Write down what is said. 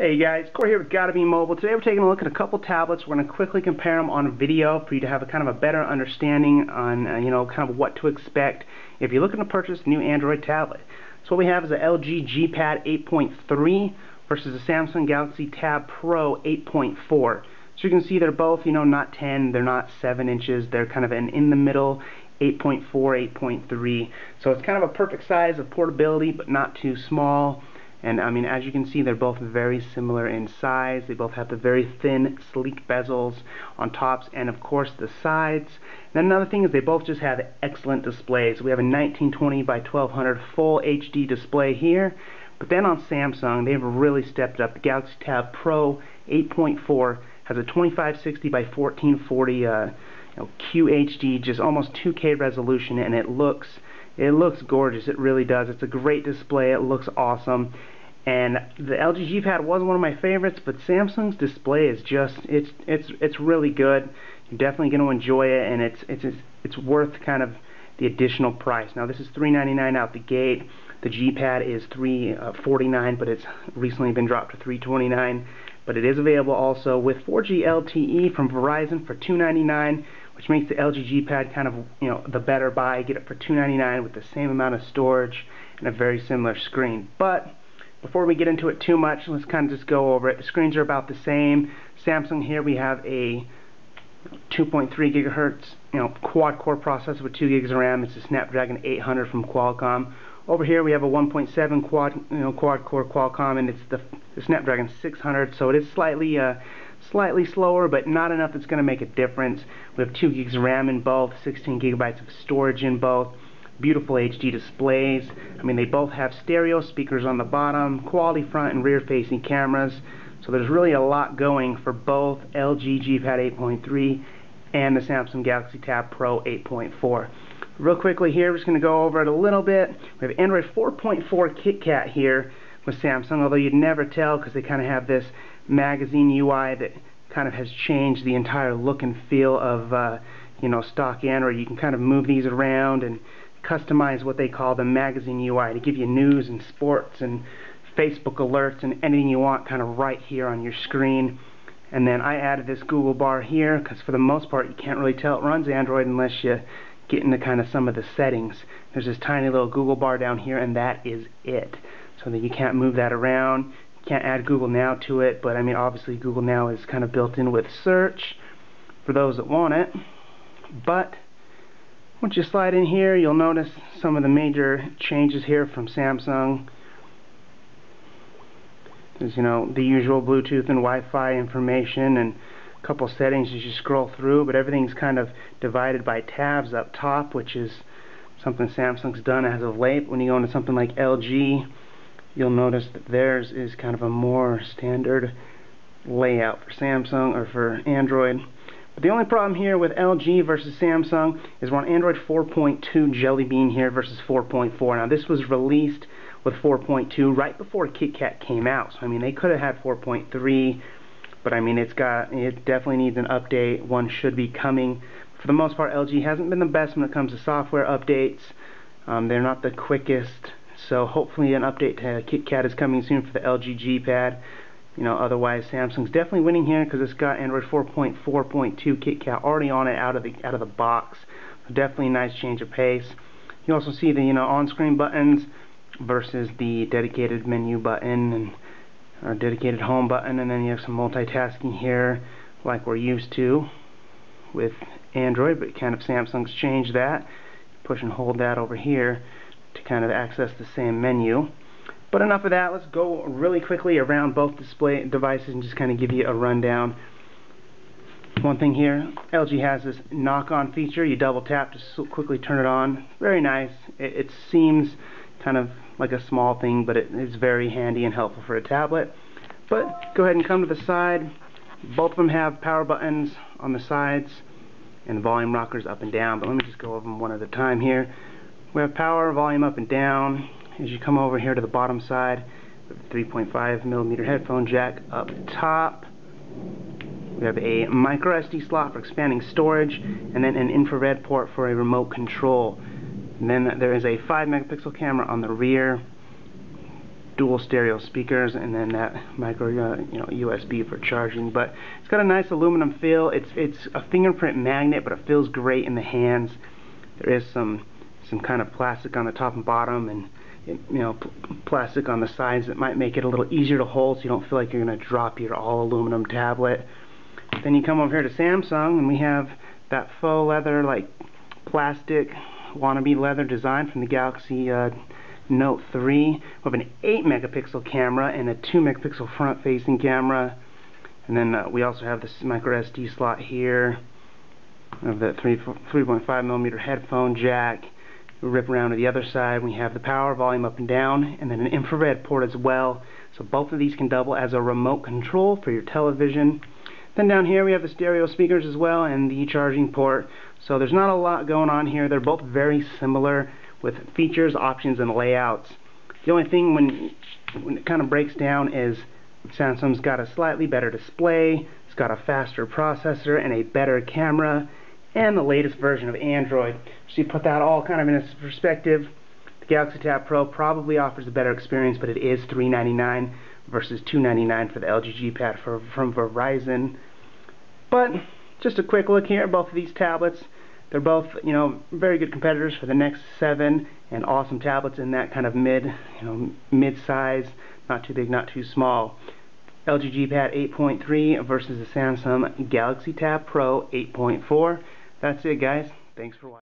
Hey guys, Corey here with Gotta Be Mobile. Today we're taking a look at a couple tablets. We're going to quickly compare them on video for you to have a kind of a better understanding on, uh, you know, kind of what to expect if you're looking to purchase a new Android tablet. So what we have is a LG G Pad 8.3 versus a Samsung Galaxy Tab Pro 8.4. So you can see they're both, you know, not 10, they're not 7 inches, they're kind of an in the middle 8.4, 8.3. So it's kind of a perfect size of portability, but not too small. And I mean, as you can see, they're both very similar in size. They both have the very thin, sleek bezels on tops and, of course, the sides. And another thing is they both just have excellent displays. We have a 1920 by 1200 full HD display here. But then on Samsung, they've really stepped up. The Galaxy Tab Pro 8.4 has a 2560 by 1440 uh, you know, QHD, just almost 2K resolution, and it looks it looks gorgeous. It really does. It's a great display. It looks awesome. And the LG G Pad was one of my favorites, but Samsung's display is just it's it's it's really good. You're definitely going to enjoy it, and it's it's it's worth kind of the additional price. Now this is 399 out the gate. The G Pad is 349, but it's recently been dropped to 329. But it is available also with 4G LTE from Verizon for $299 which makes the LG G Pad kind of you know the better buy. Get it for $2.99 with the same amount of storage and a very similar screen. But before we get into it too much, let's kind of just go over it. The screens are about the same. Samsung here we have a 2.3 gigahertz you know quad core processor with 2 gigs of RAM. It's a Snapdragon 800 from Qualcomm. Over here we have a 1.7 quad you know quad core Qualcomm and it's the, the Snapdragon 600 so it is slightly uh, slightly slower, but not enough that's going to make a difference. We have 2 gigs of RAM in both, 16 gigabytes of storage in both, beautiful HD displays. I mean, they both have stereo speakers on the bottom, quality front and rear facing cameras. So there's really a lot going for both LG G Pad 8.3 and the Samsung Galaxy Tab Pro 8.4. Real quickly here, we're just going to go over it a little bit. We have Android 4.4 KitKat here with Samsung, although you'd never tell because they kind of have this magazine UI that kind of has changed the entire look and feel of uh, you know stock Android. You can kind of move these around and customize what they call the magazine UI to give you news and sports and Facebook alerts and anything you want kind of right here on your screen. And then I added this Google bar here because for the most part you can't really tell it runs Android unless you get into kind of some of the settings. There's this tiny little Google bar down here and that is it. So that you can't move that around You can't add Google Now to it, but I mean obviously Google Now is kind of built in with search for those that want it. But once you slide in here, you'll notice some of the major changes here from Samsung. There's, you know, the usual Bluetooth and Wi-Fi information and a couple settings as you scroll through, but everything's kind of divided by tabs up top, which is something Samsung's done as of late. When you go into something like LG, you'll notice that theirs is kind of a more standard layout for Samsung or for Android. But the only problem here with LG versus Samsung is we're on Android 4.2 Jelly Bean here versus 4.4. Now this was released with 4.2 right before KitKat came out. So I mean they could have had 4.3 but I mean it's got it definitely needs an update. One should be coming. For the most part LG hasn't been the best when it comes to software updates. Um, they're not the quickest so hopefully an update to KitKat is coming soon for the LG G Pad. You know, otherwise Samsung's definitely winning here because it's got Android 4.4.2 KitKat already on it out of the out of the box. So definitely a nice change of pace. You also see the you know on-screen buttons versus the dedicated menu button and our dedicated home button, and then you have some multitasking here like we're used to with Android, but kind of Samsung's changed that. Push and hold that over here to kind of access the same menu. But enough of that, let's go really quickly around both display devices and just kind of give you a rundown. One thing here, LG has this knock-on feature. You double tap to quickly turn it on. Very nice. It, it seems kind of like a small thing, but it is very handy and helpful for a tablet. But go ahead and come to the side. Both of them have power buttons on the sides and volume rockers up and down. But let me just go over them one at a time here. We have power, volume up and down. As you come over here to the bottom side, 3.5 millimeter headphone jack up top. We have a micro SD slot for expanding storage, and then an infrared port for a remote control. And then there is a 5 megapixel camera on the rear, dual stereo speakers and then that micro uh, you know USB for charging but it's got a nice aluminum feel it's it's a fingerprint magnet but it feels great in the hands there is some some kind of plastic on the top and bottom and you know plastic on the sides that might make it a little easier to hold so you don't feel like you're going to drop your all aluminum tablet then you come over here to Samsung and we have that faux leather like plastic wannabe leather design from the Galaxy uh, Note 3. We have an 8 megapixel camera and a 2 megapixel front facing camera. And then uh, we also have this micro SD slot here. Have the 3.5 millimeter headphone jack. We rip around to the other side. We have the power volume up and down and then an infrared port as well. So both of these can double as a remote control for your television. Then down here we have the stereo speakers as well and the charging port. So there's not a lot going on here. They're both very similar with features, options, and layouts. The only thing when, when it kind of breaks down is Samsung's got a slightly better display, it's got a faster processor and a better camera, and the latest version of Android. So you put that all kind of in perspective, the Galaxy Tab Pro probably offers a better experience, but it is 399 versus 299 for the LG G Pad for, from Verizon. But just a quick look here, at both of these tablets, they're both, you know, very good competitors for the Nexus 7 and awesome tablets in that kind of mid, you know, mid-size, not too big, not too small. LG G Pad 8.3 versus the Samsung Galaxy Tab Pro 8.4. That's it, guys. Thanks for watching.